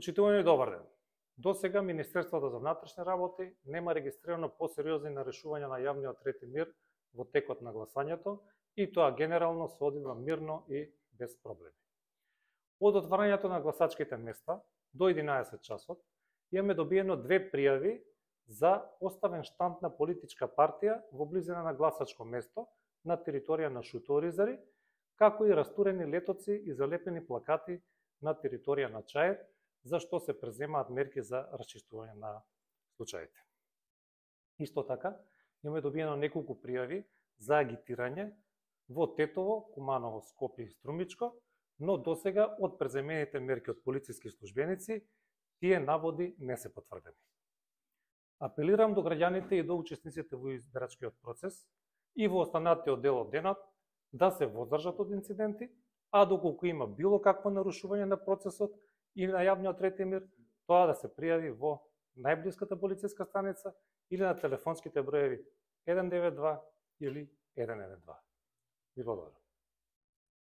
Почитувани добар ден. До сега Министерството за внатрешни работи нема регистрирано посериозни нарешувања на јавниот трети мир во текот на гласањето и тоа генерално се одива мирно и без проблеми. Од отварањето на гласачките места до 11 часот имаме добиено две пријави за оставен штант на политичка партија во близина на гласачко место на територија на Шуторизари, како и растурени летоци и залепени плакати на територија на Чаир, за што се преземаат мерки за расчистување на случаите. Исто така, имаме добиено неколку пријави за агитирање во Тетово, Куманово, Скопје и Струмичко, но досега од преземените мерки од полициски службеници, тие наводи не се потврдени. Апелирам до граѓаните и до учесниците во избирачкиот процес и во останатиот дел од денот да се воздржат од инциденти, а доколку има било какво нарушување на процесот, или на јавниот ред и мир, тоа да се пријави во најблиската полициска станица или на телефонските броеви 192 или 112. Ви благодарам.